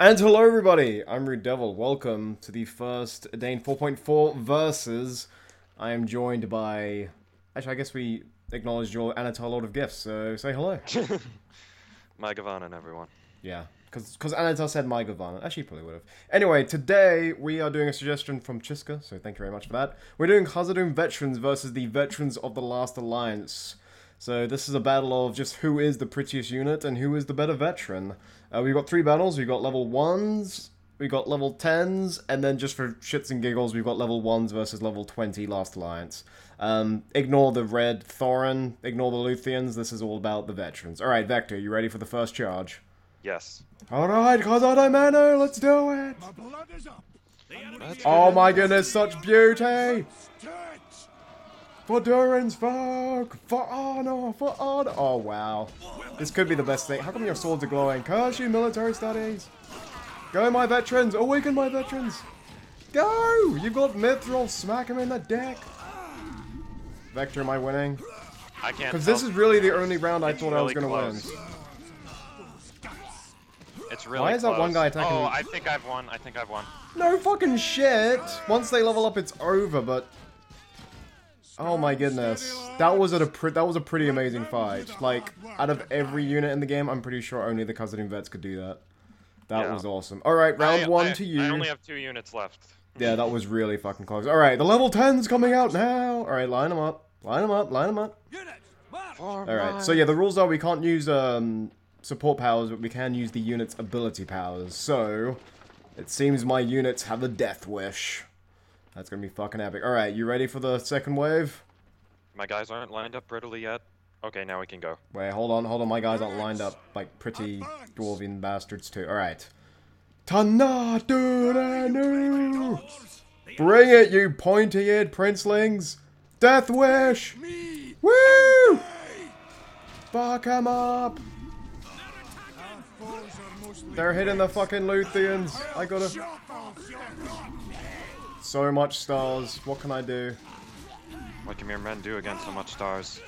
And hello everybody, I'm Ruud Devil. Welcome to the first Edain 4.4 versus. I am joined by... Actually, I guess we acknowledged your Annatar Lord of Gifts, so say hello. Mae govannen, everyone. Yeah, because cause Annatar said my Gavana. Actually, probably would have. Anyway, today we are doing a suggestion from Chiska, so thank you very much for that. We're doing Khazad-dûm Veterans versus the Veterans of the Last Alliance. So this is a battle of just who is the prettiest unit and who is the better veteran. Uh, we've got three battles. We've got level 1s, we've got level 10s, and then just for shits and giggles, we've got level 1s versus level 20 Last Alliance. Um, ignore the red Thorin, ignore the Luthiens, this is all about the veterans. Alright, Vector, you ready for the first charge? Yes. Alright, Khazad ai-menu, let's do it! Oh my goodness, such beauty! For Durin's folk! For honor! For honor! Oh wow. This could be the best thing. How come your swords are glowing? Curse you, military studies! Go, my veterans! Awaken, my veterans! Go! You've got Mithril! Smack him in the deck! Vector, am I winning? I can't. Because this is really the only round I thought I was going to win. It's really. Why is that one guy attacking Oh, me? I think I've won. I think I've won. No fucking shit! Once they level up, it's over, but... Oh my goodness. That was a that was a pretty amazing fight. Like, out of every unit in the game, I'm pretty sure only the Khazad-dûm Vets could do that. That Yeah. was awesome. Alright, round I- one I- to you. I only have two units left. Yeah, that was really fucking close. Alright, the level 10's coming out now! Alright, line them up. Line them up, line them up. Alright, so yeah, the rules are we can't use um, support powers, but we can use the unit's ability powers. So, it seems my units have a death wish. That's gonna be fucking epic. Alright, you ready for the second wave? My guys aren't lined up readily yet. Okay, now we can go. Wait, hold on, hold on, my guys aren't lined up like pretty dwarven bastards too. Alright. Tanaduranu! Bring it, you pointy-eared princelings! Death wish! Woo! Fuck 'em up! They're hitting the fucking Luthiens. I gotta. So much stars. What can I do? What can mere men do against so much stars?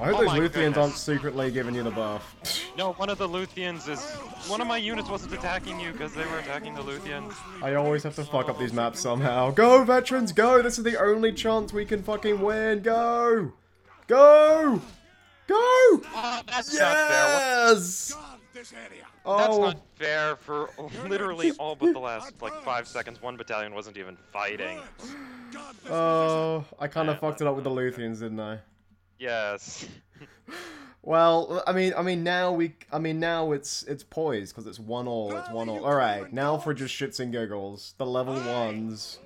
I hope Oh those my Luthiens aren't secretly giving you the buff. No, one of the Luthiens is. One of my units wasn't attacking you because they were attacking the Luthiens. I always have to fuck up these maps somehow. Go, veterans, go! This is the only chance we can fucking win. Go! Go! Go! Ah, that's not fair. What- Yes! That's Oh, not fair for literally all but the last like five seconds. One battalion wasn't even fighting. oh, I kind of fucked it up with the Luthiens, didn't I? Yes. Well, I mean, I mean now we, I mean now it's it's poised because it's one all, it's one all. All right, now for just shits and giggles, the level ones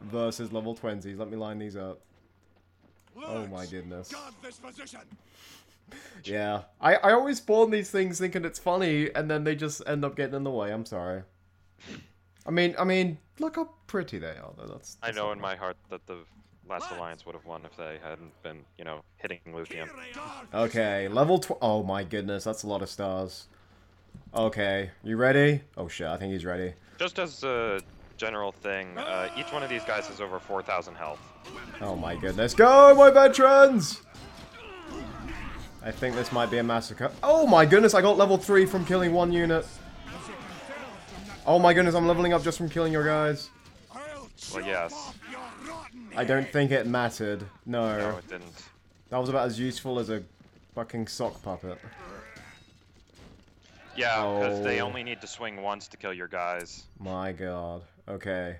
versus level twenties. Let me line these up. Oh my goodness. Yeah, I I always spawn these things thinking it's funny, and then they just end up getting in the way. I'm sorry. I mean, I mean, look how pretty they are. Though. That's, I know in my heart that the last alliance would have won if they hadn't been, you know, hitting Luthien. Okay, level tw- Oh my goodness, that's a lot of stars. Okay, you ready? Oh shit, I think he's ready. Just as a general thing, uh, each one of these guys has over 4,000 health. Oh my goodness. Go, my veterans! I think this might be a massacre. Oh my goodness, I got level 3 from killing one unit. Oh my goodness, I'm leveling up just from killing your guys. Well, yes. I don't think it mattered. No. No, it didn't. That was about as useful as a fucking sock puppet. Yeah, because they Oh. only need to swing once to kill your guys. My god. Okay.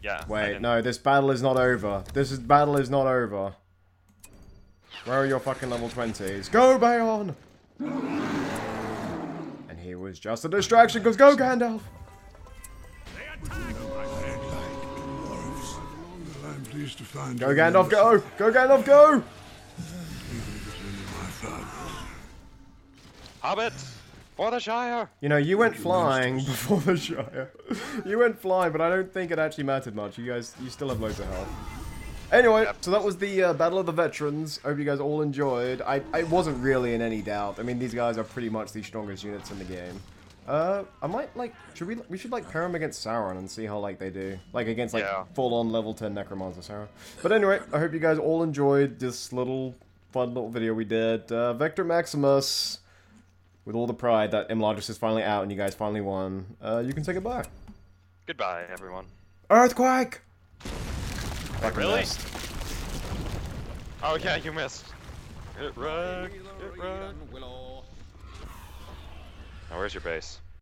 Yeah. Wait, no, this battle is not over. This is battle is not over. Where are your fucking level 20s? Go, Bayon! And he was just a distraction, because go, Gandalf! I'm pleased to find Go, Gandalf, go! Go, Gandalf, go! between my fathers. Hobbit! For the Shire! You know, you went flying before the Shire. you went flying, but I don't think it actually mattered much. You guys, you still have loads of health. Anyway, so that was the uh, Battle of the Veterans. I hope you guys all enjoyed. I, I wasn't really in any doubt. I mean, these guys are pretty much the strongest units in the game. Uh, I might like. Should we? We should like pair them against Sauron and see how like they do. Like against like Yeah. full-on level 10 Necromancer Sauron. But anyway, I hope you guys all enjoyed this little fun little video we did. Uh, Vector Maximus. with all the pride that Imladris is finally out and you guys finally won, uh, you can say goodbye. Goodbye, everyone. Earthquake! Fucking really? missed. Oh yeah, you missed. It wrecked. It wrecked. Now where's your base?